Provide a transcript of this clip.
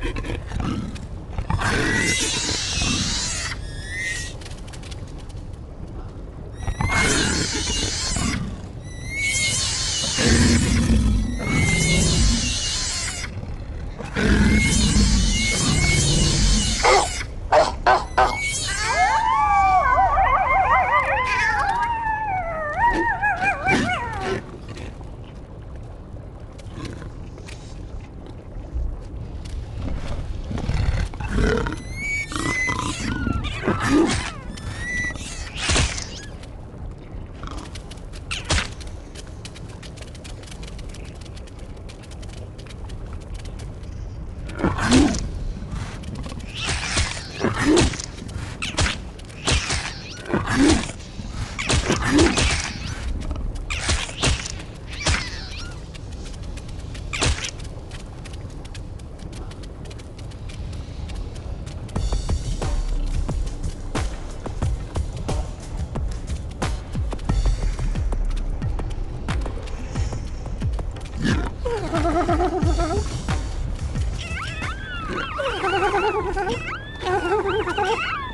Mm-hmm. Ooh. Ha ha ha ha ha ha!